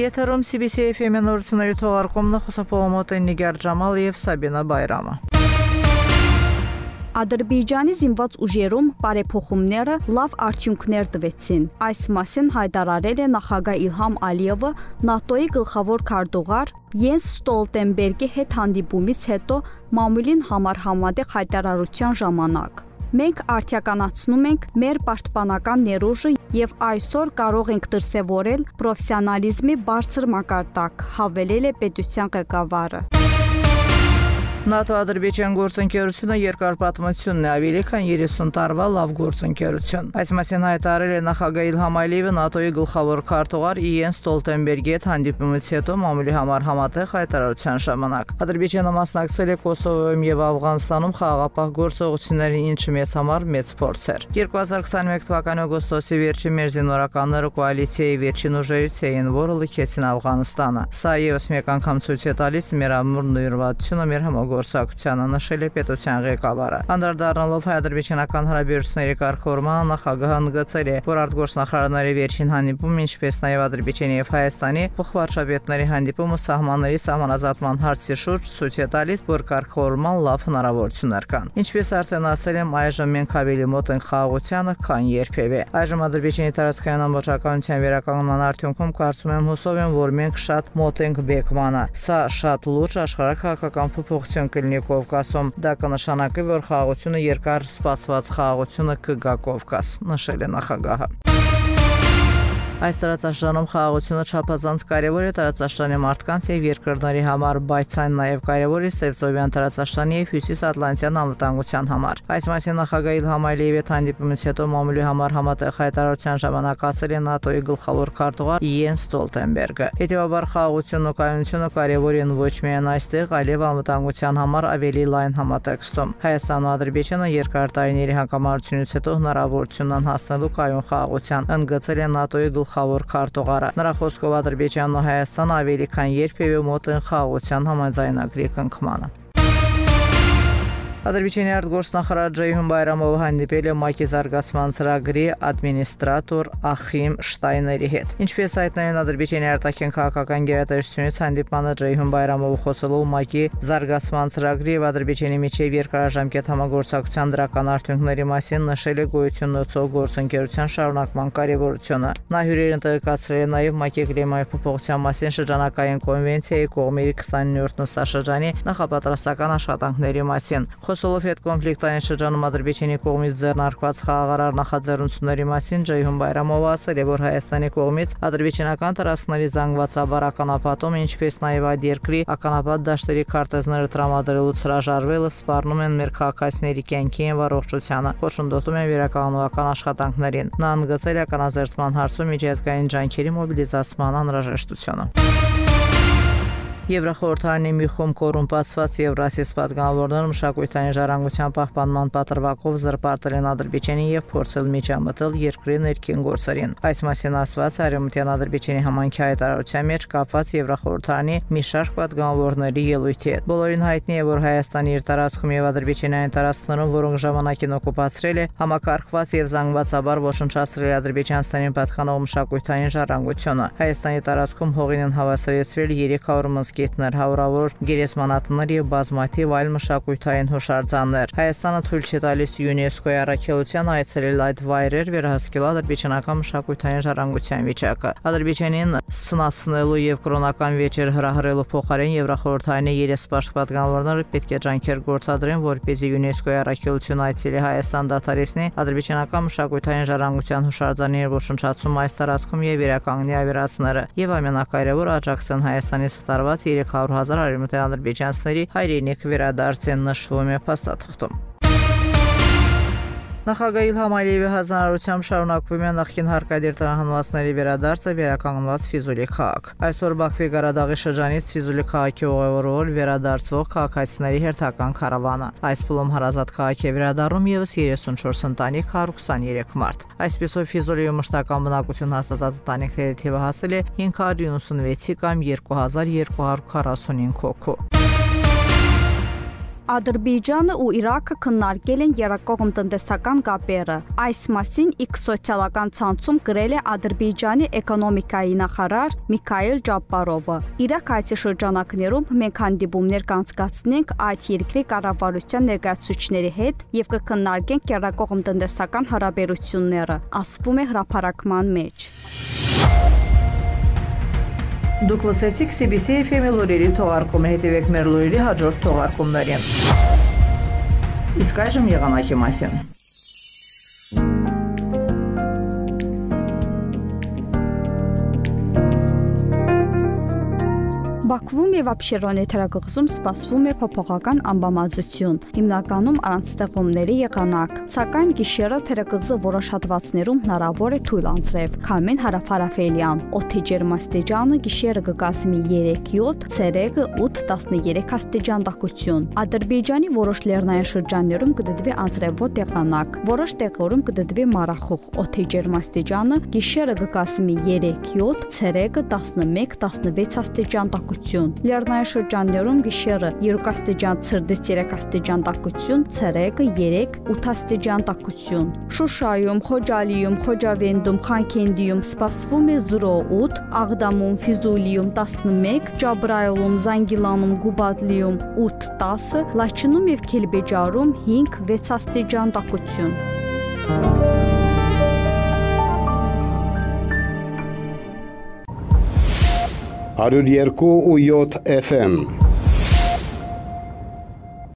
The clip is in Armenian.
Եթերում CBC FM-ի նորությունների թողարկումն է խոսափողամոտ Նիգար Ջամալ եւ Սաբինա Բայրամը։ Ադրբեջանի զինված ուժերում բարեփոխումները լավ արդյունքներ տվեցին։ Այս մասին հայտարարել է նախագահ Իլհամ Ալիևը ՆԱՏՕ-ի գլխավոր քարտուղար Յենս Ստոլտենբերգի հետ հանդիպումից հետո մամուլին համար համատեղ հայտարարության ժամանակ։ Մենք արդյականացնում ենք մեր պաշտպանական ներուժը եւ այսօր կարող ենք դրսեւորել պրոֆեսիոնալիզմի բարձր մակարդակ, հավելել է պետության ղեկավարը։ ՆԱՏՕ-Ադրբեջան գործընկերությունը երկար պատմությունն է ավելի քան 30 տարվա լավ գործընկերություն։ Այս մասին հայտարարել է նախագահ Իլհամ Ալիևը ՆԱՏՕ-ի գլխավոր քարտուղար Իեն Ստոլտենբերգի հետ հանդիպումից հետո մամուլի համար համատեղ հայտարարության ժամանակ։ Ադրբեջանը մասնակցել է Կոսովոյում եւ Աֆղանստանում խաղաղապահ գործողություններին, ինչը մեզ համար մեծ փորձ էր։ 2021 թվականի օգոստոսի վերջին մերձինորականները կոալիցիայի վերջին ուժերից էին, որը լքեցին Աֆղանստանը։ Սա եւս մեկ անգամ ցույց է տալիս մեր ամուր նվիրվածությունը մեր համագ գործակցությանը նշել է պետության ղեկավարը։ Անդրադառնալով հայ-ադրբեջանական հարաբերությունների կարգավորմանը նախագահը ընդգծել է, որ արտգործնախարարների վերջին հանդիպումը, ինչպես նաև Ադրբեջանի եւ Հայաստանի փոխվարչապետների հանդիպումը սահմանների սահմանազատման հարցի շուրջ ցույց է տալիս, որ կարգավորման լավ հնարավորություններ կան։ Ինչպես արդեն ասել եմ, այժմ մենք ավելի մոտ ենք խաղաղությանը, քան երբևէ։ Այժմ Ադրբեջանի տարածքային ամբողջականության վերականգնման արդյունքում կարծում եմ հուսով եմ, որ մենք շատ մոտ ենք բեկմանը։ Սա շատ լուրջ աշխարհակահաղական փոփոխություն խաղաղություն կլինի Կովկասում։ Դա կնշանակի, որ խաղաղությունը երկար սպասված խաղաղությունը կգա Կովկաս, նշել է նախագահը։ Այս տարածաշրջանում խաղաղությունը չափազանց կարևոր է տարածաշրջանի մարդկանց եւ երկրների համար, բայց այն նաեւ կարևոր է Սևծովյան տարածաշրջանի եւ Հյուսիսատլանտյան անվտանգության համար։ Այս մասին նախագահ Իլհամ Ալիևի հանդիպումից հետո մամուլի համար համատեղ հայտարարության ժամանակ ասել է ՆԱՏՕ-ի գլխավոր քարտուղար Յեն Ստոլտենբերգը։ Հետևաբար խաղաղությունն ու կայունությունը կարևոր են ոչ միայն այստեղ, այլև անվտանգության համար ավելի լայն համատեքստում։ Հայաստանն ու Ադրբեջանը երկար տարիների հակամարտությունից հետո հնարավորություն են հասնելու կայուն խաղաղության, ընդգծել է ՆԱՏՕ-ի գլխավոր քարտուղարը։ Նրա խոսքով Ադրբեջանն ու Հայաստանը ավելի քան երբևէ մոտ են խաղաղության համաձայնագրի կնքմանը։ Ադրբեջանի արտգործնախարար Ջեյհուն Բայրամովը հանդիպել է ՄԱԿ-ի զարգացման ծրագրի ադմինիստրատոր Ախիմ Շտայների հետ։ Ինչպես հայտնել են Ադրբեջանի արտաքին քաղաքական գերատեսչությունից հանդիպանը Ջեյհուն Բայրամովը խոսելով ՄԱԿ-ի զարգացման ծրագրի եւ Ադրբեջանի միջև երկարաժամկետ համագործակցության դրական արդյունքների մասին նշել է գոյություն ունեցող գործընկերության շարունակման կարևորությունը։ Նա հյուրերին տեղեկացրել է նաեւ ՄԱԿ-ի կլիմայի փոփոխության մասին շրջանակային կոնվենցիայի կողմերի 29-րդ նստաշրջանի նախապատրաստական աշխատանքների մասին Խոսելով հետ կոնֆլիկտային շրջանում Ադրբեջանի կողմից ձեռնարկված խաղաղարար նախաձեռնությունների մասին Ջեյհուն Բայրամովը ասել է, որ Հայաստանի կողմից ադրբեջանական տարածքների զանգվածաբար ականապատում, ինչպես նաև այդ երկրի ականապատ դաշտերի քարտեզները տրամադրելուց հրաժարվելը սպառնում են մեր քաղաքացիների կյանքի եւ առողջությանը, խոշնդոտում են վերականգնողական աշխատանքներին։ Նա ընդգծել է ականաձերծման հարցում միջազգային ջանքերի մոբիլիզացման անհրաժեշտությունը։ Եվրախորհրդարանի մի խումբ կոռումպացված եւ ռասիստ պատգամավորներ մշակութային ժառանգության պահպանման պատրվակով զրպարտել են Ադրբեջանին եւ փորձել միջամտել երկրի ներքին գործերին։ Այս մասին ասված Արեմտյան Ադրբեջանի համանքի հայտարարության մեջ կապված Եվրախորհրդարանի մի շարք պատգամավորների ելույթի հետ։ Բոլորին հայտնի է, որ Հայաստանի իր տարածքում եւ Ադրբեջանային տարածքներում, որոնք ժամանակին օկուպացրել է, համակարգված եւ զանգվածաբար ոչնչացրել Ադրբեջանստանին պատկանող մշակութային ժառանգությունը։ Հայաստանի տարածքում հողին են հավասարեցրել 300 մսկի կետներ, հարյուրավոր գերեզմանատներ եւ բազմաթիվ այլ մշակութային հուշարձաններ։ Հայաստանը թույլ չի տալիս ՅՈՒՆԵՍԿՕ-ի առաքելության այցելել այդ վայրեր վերահսկել ադրբեջանական մշակութային ժառանգության վիճակը։ Ադրբեջանին սնացնելու եւ կրոնական վեճեր հրահրելու փոխարեն Եվրախորհրդային երեսպաշտ պատգամավորները պետք է ջանքեր գործադրեն, որպեսզի ՅՈՒՆԵՍԿՕ-ի առաքելությունը այցելի Հայաստան դադարեցնի ադրբեջանական մշակութային ժառանգության հուշարձանների ոչնչացում այս տարածքում եւ վերականգնի ավերածները եւ ամենակարևորը աջակցեն Հայաստանի սատարված 300 հազար արևմտյան ադրբեջանցիների հայրենիք վերադարձեն նշվում է փաստաթղթում։ Նախագահ Իլհամ Ալիևի հանրությամբ շարունակվում է նախկին հարկադիր տնահանվածների վերադարձը վերականգնված Ֆիզուլի քաղաք։ Այսօր Բաքվի Ղարադաղի շրջանից Ֆիզուլի քաղաքի ուղևորվել վերադարձվող քաղաքացիների հերթական կարավանը։ Այս փուլում հարազատ քաղաք է վերադառնում եւս 34 ընտանիք 123 մարդ։ Այսպեսով Ֆիզուլիի մշտական բնակություն հաստատած ընտանիքների թիվը հասել է 596-ի կամ 2245 հոգու։ Ադրբեջանը ու Իրաքը քննարկել են երկկողմ տնտեսական կապերը։ Այս մասին X սոցիալական ցանցում գրել է Ադրբեջանի էկոնոմիկայի նախարար Միքայել Ջապարովը։ Իրաք այցի շրջանակներում մենք հանդիպումներ կանցկացնենք այդ երկրի կառավարության ներկայացուցիչների հետ եւ կքննարկենք երկկողմ տնտեսական հարաբերությունները, ասվում է հրապարակման մեջ։ Դուք լսեցիք CBC FM-ի լուրերի թողարկումը, հետևեք մեր լուրերի հաջորդ թողարկումներին։ Իսկ այժմ եղանակի մասին։ Բաքվում եւ Աբշերոնի թերակղզում սպասվում է փոփոխական ամբամազություն, հիմնականում առանց ստեղումների եղանակ, սակայն գիշերը թերակղզի որոշ հատվածներում հնարավոր է թույլ անձրև, քամին հարավարավելյան, օդի ջերմաստիճանը գիշերը կկազմի 3-7, ցերեկը 8-13 աստիճան տաքություն։ Ադրբեջանի որոշ լեռնային շրջաններում կդդվի անձրևոտ եղանակ, որոշ տեղերում կդդվի մարախուղ, օդի ջերմաստիճանը գիշերը կկազմի 3-7, ցերեկը 11-16 աստիճան տաքություն տաքություն։ Լեռնային շրջաններում գիշերը 2 աստիճան ցրտից 3 աստիճան տաքություն, ցերեկը 3-8 աստիճան տաքություն։ Շուշայում, Խոջալիում, Խոջավենդում, Խանքենդիում սպասվում է 0-8, Աղդամում, Ֆիզուլիում 11, Ջաբրայելում, Զանգիլանում, Գուբադլիում 8-10, Լաչինում եւ Քելբեջարում 5-6 աստիճան տաքություն։ 102.7 FM